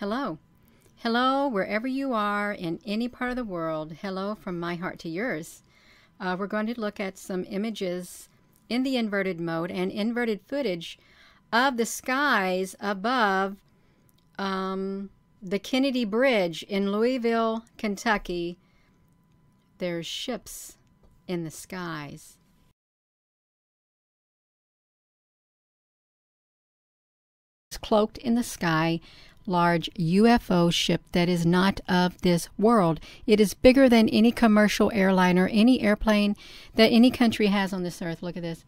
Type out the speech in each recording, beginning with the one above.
Hello. Hello, wherever you are in any part of the world. Hello from my heart to yours. Uh, we're going to look at some images in the inverted mode and inverted footage of the skies above um, the Kennedy Bridge in Louisville, Kentucky. There's ships in the skies. Cloaked in the sky large UFO ship that is not of this world. It is bigger than any commercial airliner, any airplane that any country has on this earth. Look at this.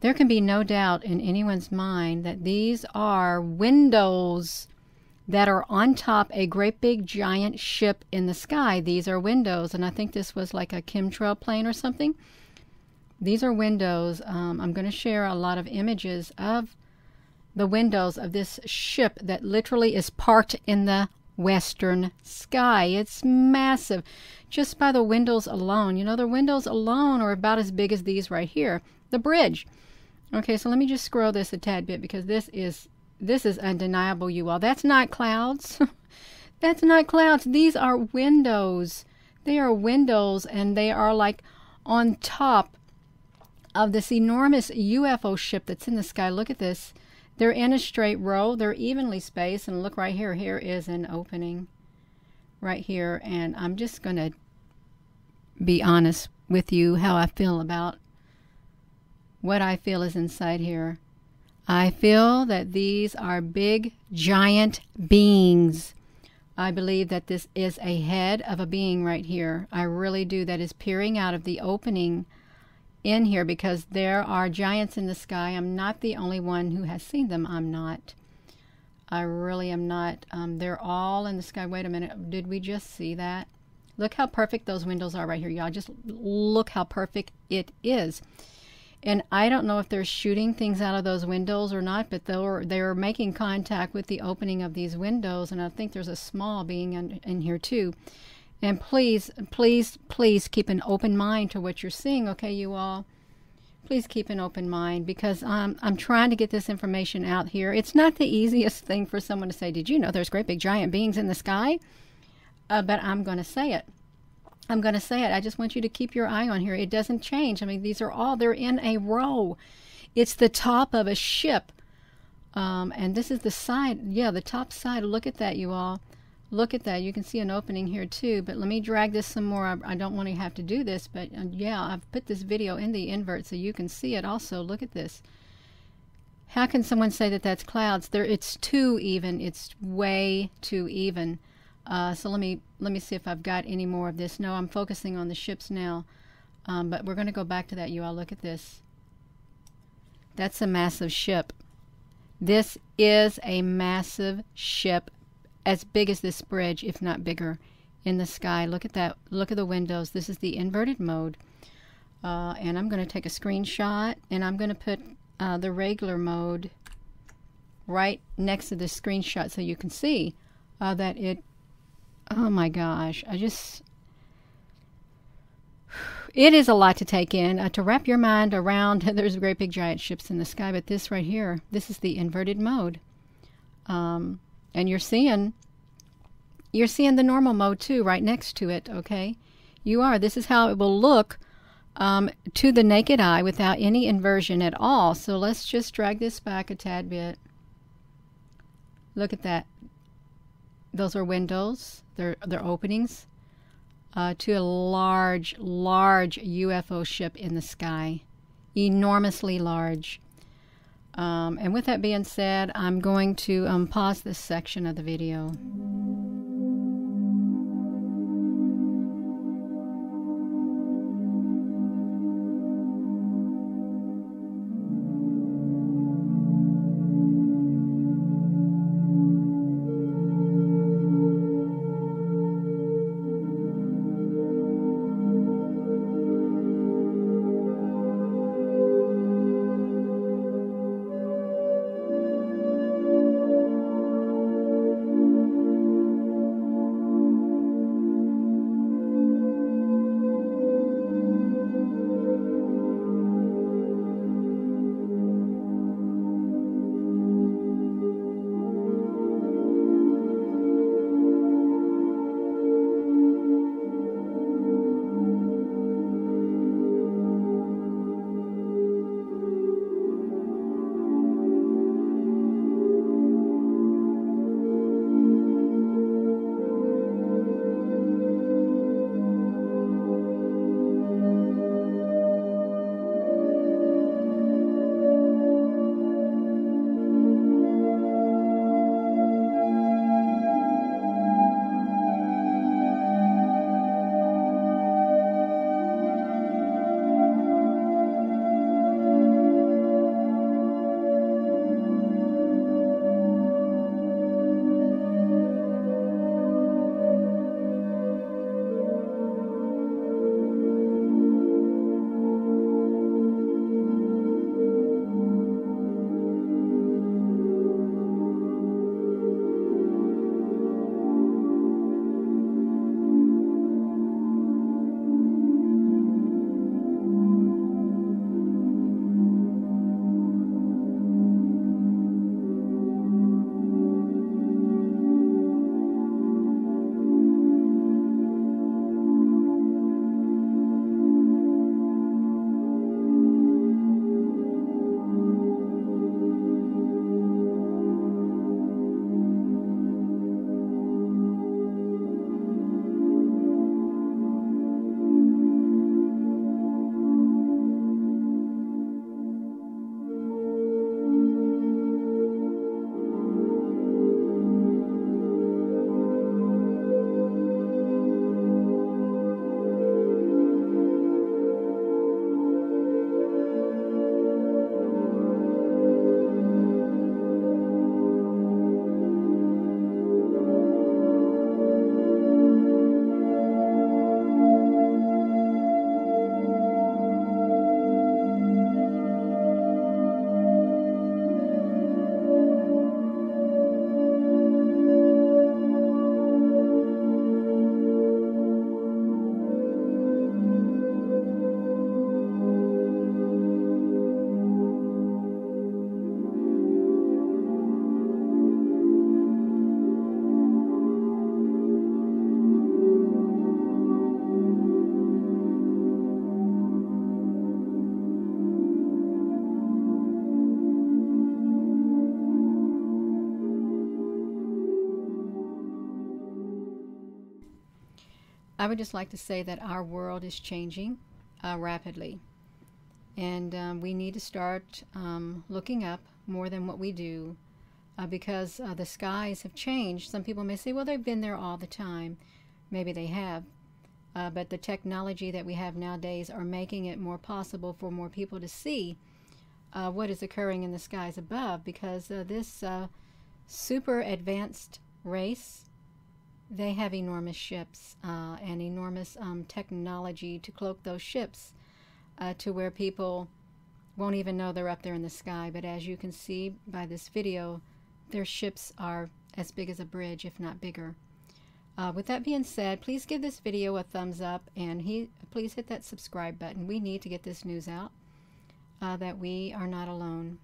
There can be no doubt in anyone's mind that these are windows that are on top a great big giant ship in the sky. These are windows, and I think this was like a chemtrail plane or something. These are windows. Um, I'm going to share a lot of images of the windows of this ship that literally is parked in the western sky. It's massive. Just by the windows alone. You know, the windows alone are about as big as these right here. The bridge. Okay, so let me just scroll this a tad bit because this is this is undeniable, you all. That's not clouds. That's not clouds. These are windows. They are windows and they are like on top of this enormous UFO ship that's in the sky. Look at this. They're in a straight row. They're evenly spaced. And look right here. Here is an opening right here. And I'm just going to be honest with you how I feel about what I feel is inside here. I feel that these are big, giant beings. I believe that this is a head of a being right here. I really do. That is peering out of the opening in here because there are giants in the sky. I'm not the only one who has seen them. I'm not. I really am not. Um, they're all in the sky. Wait a minute. Did we just see that? Look how perfect those windows are right here, y'all. Just look how perfect it is. And I don't know if they're shooting things out of those windows or not, but they're they're making contact with the opening of these windows, and I think there's a small being in, in here too. And please, please, please keep an open mind to what you're seeing, okay, you all? Please keep an open mind because um, I'm trying to get this information out here. It's not the easiest thing for someone to say, Did you know there's great big giant beings in the sky? Uh, but I'm going to say it. I'm going to say it. I just want you to keep your eye on here. It doesn't change. I mean, these are all, they're in a row. It's the top of a ship. Um, and this is the side. Yeah, the top side. Look at that, you all. Look at that. You can see an opening here too, but let me drag this some more. I, I don't want to have to do this, but uh, yeah, I've put this video in the invert so you can see it also. Look at this. How can someone say that that's clouds? There, it's too even. It's way too even. Uh, so let me let me see if I've got any more of this. No, I'm focusing on the ships now, um, but we're going to go back to that. You all look at this. That's a massive ship. This is a massive ship as big as this bridge, if not bigger, in the sky. Look at that. Look at the windows. This is the inverted mode. Uh, and I'm going to take a screenshot and I'm going to put uh, the regular mode right next to the screenshot so you can see uh, that it, oh my gosh, I just, it is a lot to take in, uh, to wrap your mind around. There's great big giant ships in the sky, but this right here, this is the inverted mode. Um, and you're seeing you're seeing the normal mode too right next to it okay? You are. This is how it will look um, to the naked eye without any inversion at all. So let's just drag this back a tad bit. Look at that. Those are windows. They're, they're openings uh, to a large large UFO ship in the sky. Enormously large um, and with that being said, I'm going to um, pause this section of the video. I would just like to say that our world is changing uh, rapidly. And um, we need to start um, looking up more than what we do uh, because uh, the skies have changed. Some people may say, well, they've been there all the time. Maybe they have. Uh, but the technology that we have nowadays are making it more possible for more people to see uh, what is occurring in the skies above because uh, this uh, super advanced race they have enormous ships uh, and enormous um, technology to cloak those ships uh, to where people won't even know they're up there in the sky. But as you can see by this video, their ships are as big as a bridge, if not bigger. Uh, with that being said, please give this video a thumbs up and he, please hit that subscribe button. We need to get this news out uh, that we are not alone.